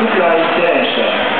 Tutaj cieszę.